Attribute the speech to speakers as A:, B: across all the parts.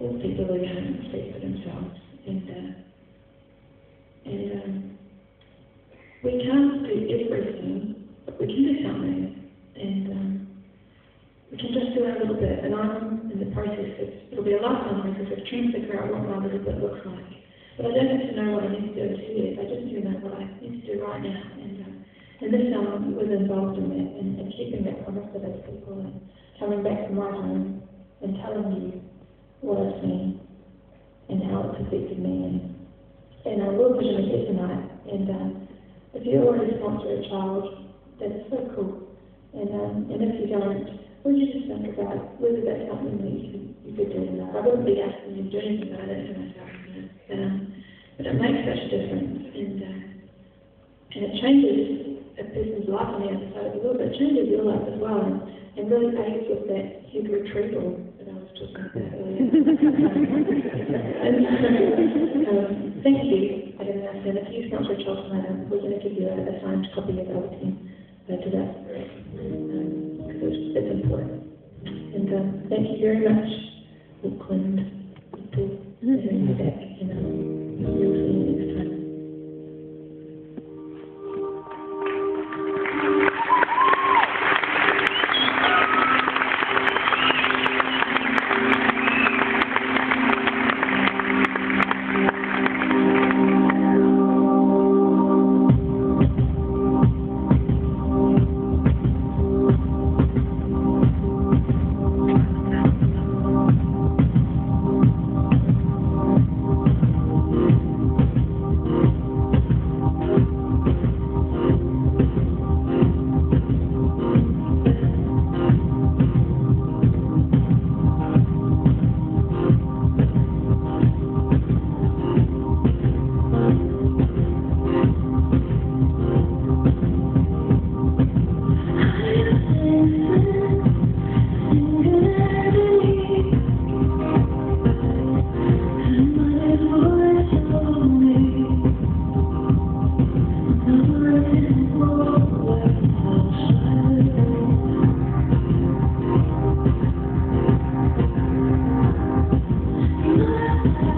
A: all people don't speak for themselves. And, and um, we can't do everything, but we can do something. And um, we can just do a little bit. And I'm in the process of, it'll be a lifetime process of trying to figure out what my little bit looks like. But I don't have to know what I need to do in two years. I just need to know what I need to do right now. And, um, and this um, was involved in that and, and keeping that promise to those people and coming back to my home and telling you what I've and how it's affected me. And, and I World Vision here tonight. And um, if you already sponsor a child, that's so cool. And, um, and if you don't, would you just think about whether that's something that you, you could do life? I wouldn't be asking you to do anything about it for myself. But, um, but it makes such a difference. And, uh, and it changes a person's life on the other side of the world, but it changes your life as well. And, and really aids with that head retrieval and, um, thank you, know, and if you sponsor a child tonight, um, we're going to give you a, a signed copy of team uh, to that, um, because it's, it's important. And um, thank you very much, Auckland Thank you.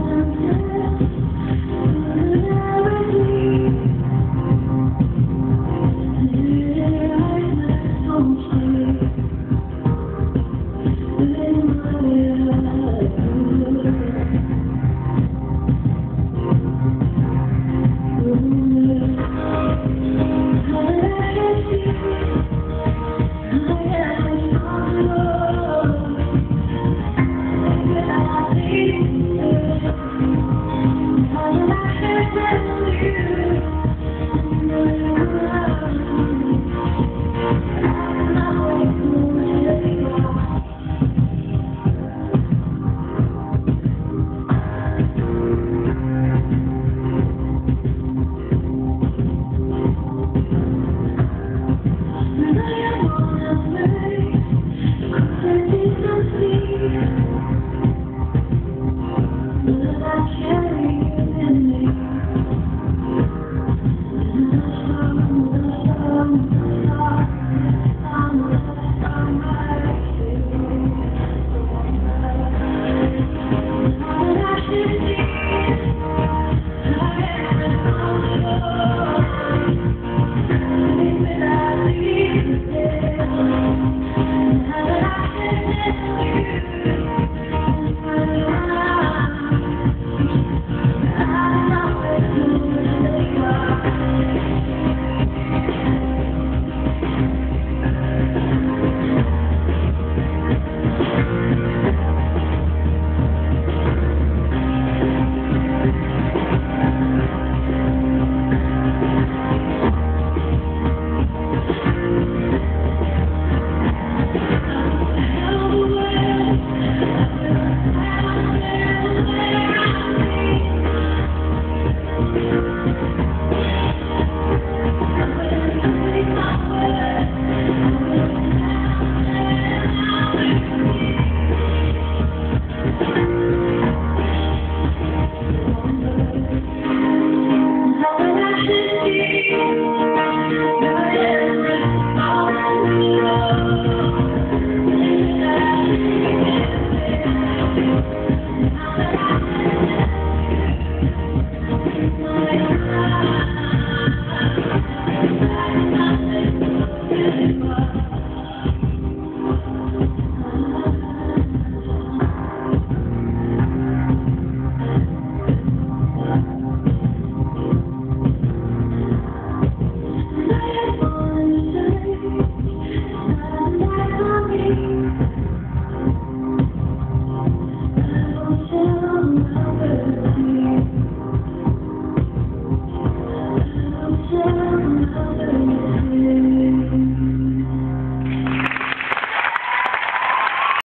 B: Thank you.